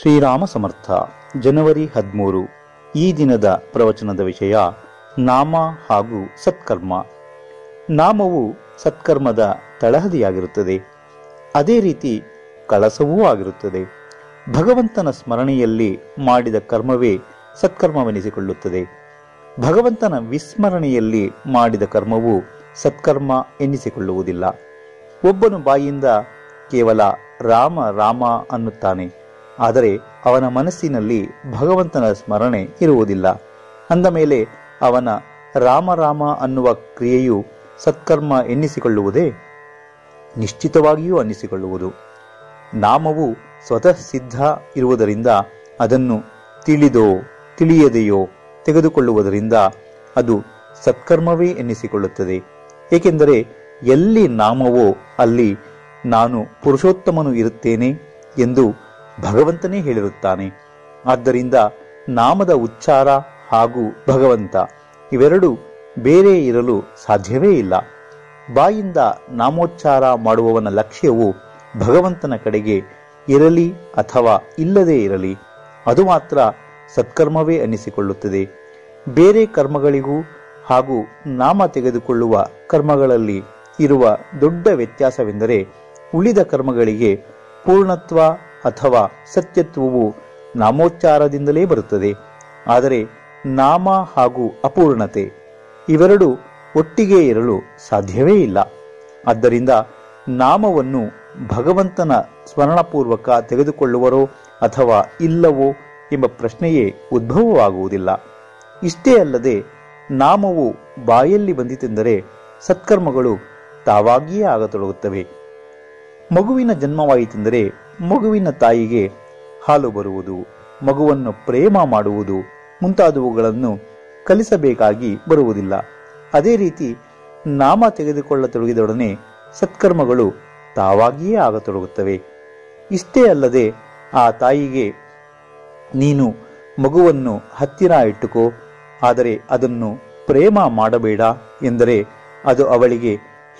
ಶ್ರೀರಾಮ ಸಮರ್ಥ, ಜನವರಿ ಹದಿಮೂರು, ಈ ದಿನದ ಪ್ರವಚನದ ವಿಷಯ, ನಾಮ ಹಾಗೂ ಸತ್ಕರ್ಮ. ನಾಮವು ಸತ್ಕರ್ಮದ ತಳಹದಿಯಾಗಿರುತ್ತದೆ. ಅದೇ ರೀತಿ ಕಳಸವೂ ಆಗಿರುತ್ತದೆ. ಭಗವಂತನ ಸ್ಮರಣೆಯಲ್ಲಿ ಮಾಡಿದ ಕರ್ಮವೇ ಸತ್ಕರ್ಮವೆನಿಸಿಕೊಳ್ಳುತ್ತದೆ. ಭಗವಂತನ ವಿಸ್ಮರಣೆಯಲ್ಲಿ ಮಾಡಿದ ಕರ್ಮವು ಸತ್ಕರ್ಮ ಎನ್ನಿಸಿಕೊಳ್ಳುವುದಿಲ್ಲ ಒಬ್ಬನು ಬಾಯಿಯಿಂದ ಕೇವಲ ರಾಮ ರಾಮ ಅನ್ನುತ್ತಾನೆ. ಆದರೆ ಅವನ ಮನಸ್ಸಿನಲ್ಲಿ ಭಗವಂತನ ಸ್ಮರಣೆ ಇರುವುದಿಲ್ಲ. ಅಂದ ಮೇಲೆ ಅವನ ರಾಮ ರಾಮ ಅನ್ನುವ ಕ್ರಿಯೆಯು ಸತ್ಕರ್ಮ ಎನ್ನಿಸಿಕೊಳ್ಳುವುದೇ? ನಿಶ್ಚಿತವಾಗಿಯೂ ಅನ್ನಿಸಿಕೊಳ್ಳುವುದು. ನಾಮವು ಸ್ವತಃ ಸಿದ್ಧ ಇರುವುದರಿಂದ ಅದನ್ನು ತಿಳಿದೋ, ತಿಳಿಯದೆಯೋ ತೆಗೆದುಕೊಳ್ಳುವುದರಿಂದ ಅದು ಸತ್ಕರ್ಮವೇ ಎನ್ನಿಸಿಕೊಳ್ಳುತ್ತದೆ. ಏಕೆಂದರೆ ಎಲ್ಲಿ ನಾಮವೋ ಅಲ್ಲಿ ನಾನು ಪುರುಷೋತ್ತಮನು ಇರುತ್ತೇನೆ ಎಂದು ಭಗವಂತನೇ ಹೇಳಿರುತ್ತಾನೆ. ಆದ್ದರಿಂದ ನಾಮದ ಉಚ್ಚಾರ ಹಾಗೂ ಭಗವಂತ ಇವೆರಡು ಬೇರೆ ಇರಲು ಸಾಧ್ಯವೇ ಇಲ್ಲ. ಬಾಯಿಂದ ನಾಮೋಚ್ಚಾರ ಮಾಡುವವನ ಲಕ್ಷ್ಯವು ಭಗವಂತನ ಕಡೆಗೆ ಇರಲಿ ಅಥವಾ ಇಲ್ಲದೇ ಇರಲಿ, ಅದು ಮಾತ್ರ ಸತ್ಕರ್ಮವೇ ಅನ್ನಿಸಿಕೊಳ್ಳುತ್ತದೆ ಬೇರೆ ಕರ್ಮಗಳಿಗೂ ಹಾಗೂ ನಾಮ ತೆಗೆದುಕೊಳ್ಳುವ ಕರ್ಮಗಳಲ್ಲಿ ಇರುವ ದೊಡ್ಡ ವ್ಯತ್ಯಾಸವೆಂದರೆ ಉಳಿದ ಕರ್ಮಗಳಿಗೆ ಪೂರ್ಣತ್ವ ಅಥವಾ ಸತ್ಯತ್ವವು ನಾಮೋಚ್ಚಾರದಿಂದಲೇ ಬರುತ್ತದೆ. ಆದರೆ ನಾಮ ಹಾಗೂ ಅಪೂರ್ಣತೆ ಇವೆರಡು ಒಟ್ಟಿಗೆ ಇರಲು ಸಾಧ್ಯವೇ ಇಲ್ಲ. ಆದ್ದರಿಂದ ನಾಮವನ್ನು ಭಗವಂತನ ಸ್ಮರಣಪೂರ್ವಕ ತೆಗೆದುಕೊಳ್ಳುವರೋ ಅಥವಾ ಇಲ್ಲವೋ ಎಂಬ ಪ್ರಶ್ನೆಯೇ ಉದ್ಭವವಾಗುವುದಿಲ್ಲ. ಇಷ್ಟೇ ಅಲ್ಲದೆ ನಾಮವು ಬಾಯಲ್ಲಿ ಬಂದಿತೆಂದರೆ ಸತ್ಕರ್ಮಗಳು ತಾವಾಗಿಯೇ ಆಗತೊಡಗುತ್ತವೆ. ಮಗುವಿನ ಜನ್ಮವಾಯಿತೆಂದರೆ ಮಗುವಿನ ತಾಯಿಗೆ ಹಾಲು ಬರುವುದು, ಮಗುವನ್ನು ಪ್ರೇಮ ಮಾಡುವುದು ಮುಂತಾದವುಗಳನ್ನು ಕಲಿಸಬೇಕಾಗಿ ಬರುವುದಿಲ್ಲ. ಅದೇ ರೀತಿ ನಾಮ ತೆಗೆದುಕೊಳ್ಳತೊಡಗಿದೊಡನೆ ಸತ್ಕರ್ಮಗಳು ತಾವಾಗಿಯೇ ಆಗತೊಡಗುತ್ತವೆ. ಇಷ್ಟೇ ಅಲ್ಲದೆ ಆ ತಾಯಿಗೆ ನೀನು ಮಗುವನ್ನು ಹತ್ತಿರ ಇಟ್ಟುಕೋ, ಆದರೆ ಅದನ್ನು ಪ್ರೇಮ ಮಾಡಬೇಡ ಎಂದರೆ ಅದು ಅವಳಿಗೆ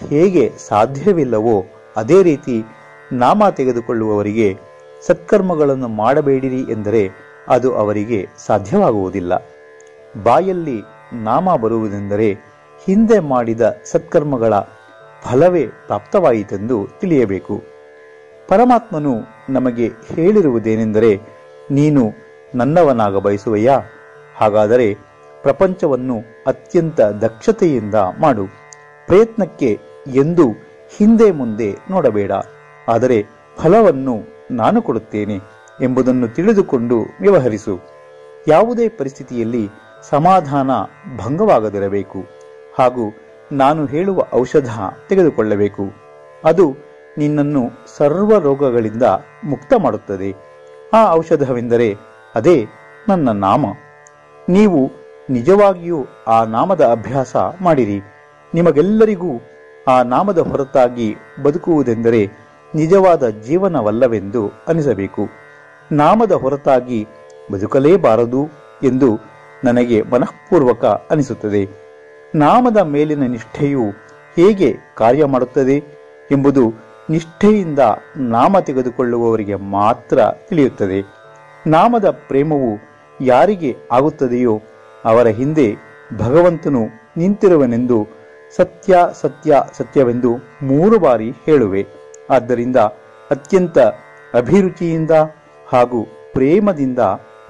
ಹೇಗೆ ಸಾಧ್ಯವಿಲ್ಲವೋ ಅದೇ ರೀತಿ ನಾಮ ತೆಗೆದುಕೊಳ್ಳುವವರಿಗೆ ಸತ್ಕರ್ಮಗಳನ್ನು ಮಾಡಬೇಡಿರಿ ಎಂದರೆ ಅದು ಅವರಿಗೆ ಸಾಧ್ಯವಾಗುವುದಿಲ್ಲ. ಬಾಯಲ್ಲಿ ನಾಮ ಬರುವುದೆಂದರೆ ಹಿಂದೆ ಮಾಡಿದ ಸತ್ಕರ್ಮಗಳ ಫಲವೇ ಪ್ರಾಪ್ತವಾಯಿತೆಂದು ತಿಳಿಯಬೇಕು. ಪರಮಾತ್ಮನು ನಮಗೆ ಹೇಳಿರುವುದೇನೆಂದರೆ, ನೀನು ನನ್ನವನಾಗ ಬಯಸುವೆಯಾ? ಹಾಗಾದರೆ ಪ್ರಪಂಚವನ್ನು ಅತ್ಯಂತ ದಕ್ಷತೆಯಿಂದ ಮಾಡು. ಪ್ರಯತ್ನಕ್ಕೆ ಎಂದು ಹಿಂದೆ ಮುಂದೆ ನೋಡಬೇಡ. ಆದರೆ ಫಲವನ್ನು ನಾನು ಕೊಡುತ್ತೇನೆ ಎಂಬುದನ್ನು ತಿಳಿದುಕೊಂಡು ವ್ಯವಹರಿಸು. ಯಾವುದೇ ಪರಿಸ್ಥಿತಿಯಲ್ಲಿ ಸಮಾಧಾನ ಭಂಗವಾಗದಿರಬೇಕು ಹಾಗೂ ನಾನು ಹೇಳುವ ಔಷಧ ತೆಗೆದುಕೊಳ್ಳಬೇಕು. ಅದು ನಿನ್ನನ್ನು ಸರ್ವ ರೋಗಗಳಿಂದ ಮುಕ್ತ ಮಾಡುತ್ತದೆ. ಆ ಔಷಧವೆಂದರೆ ಅದೇ ನನ್ನ ನಾಮ. ನೀವು ನಿಜವಾಗಿಯೂ ಆ ನಾಮದ ಅಭ್ಯಾಸ ಮಾಡಿರಿ. ನಿಮಗೆಲ್ಲರಿಗೂ ಆ ನಾಮದ ಹೊರತಾಗಿ ಬದುಕುವುದೆಂದರೆ ನಿಜವಾದ ಜೀವನವಲ್ಲವೆಂದು ಅನಿಸಬೇಕು. ನಾಮದ ಹೊರತಾಗಿ ಬದುಕಲೇಬಾರದು ಎಂದು ನನಗೆ ಮನಃಪೂರ್ವಕ ಅನಿಸುತ್ತದೆ. ನಾಮದ ಮೇಲಿನ ನಿಷ್ಠೆಯು ಹೇಗೆ ಕಾರ್ಯ ಮಾಡುತ್ತದೆ ಎಂಬುದು ನಿಷ್ಠೆಯಿಂದ ನಾಮ ತೆಗೆದುಕೊಳ್ಳುವವರಿಗೆ ಮಾತ್ರ ತಿಳಿಯುತ್ತದೆ. ನಾಮದ ಪ್ರೇಮವು ಯಾರಿಗೆ ಆಗುತ್ತದೆಯೋ ಅವರ ಹಿಂದೆ ಭಗವಂತನು ನಿಂತಿರುವನೆಂದು ಸತ್ಯ ಸತ್ಯ ಸತ್ಯವೆಂದು ಮೂರು ಬಾರಿ ಹೇಳುವೆ. ಆದ್ದರಿಂದ ಅತ್ಯಂತ ಅಭಿರುಚಿಯಿಂದ ಹಾಗೂ ಪ್ರೇಮದಿಂದ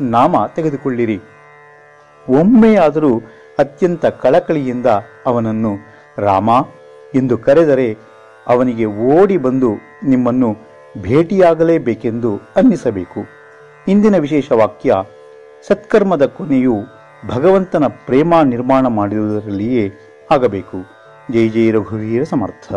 ನಾಮ ತೆಗೆದುಕೊಳ್ಳಿರಿ. ಒಮ್ಮೆಯಾದರೂ ಅತ್ಯಂತ ಕಳಕಳಿಯಿಂದ ಅವನನ್ನು ರಾಮ ಎಂದು ಕರೆದರೆ ಅವನಿಗೆ ಓಡಿ ಬಂದು ನಿಮ್ಮನ್ನು ಭೇಟಿಯಾಗಲೇಬೇಕೆಂದು ಅನ್ನಿಸಬೇಕು. ಇಂದಿನ ವಿಶೇಷ ವಾಕ್ಯ, ಸತ್ಕರ್ಮದ ಕೊನೆಯು ಭಗವಂತನ ಪ್ರೇಮ ನಿರ್ಮಾಣ ಮಾಡಿರುವುದರಲ್ಲಿಯೇ ಆಗಬೇಕು. ಜೈ ಜೈ ರಘುವೀರ ಸಮರ್ಥ.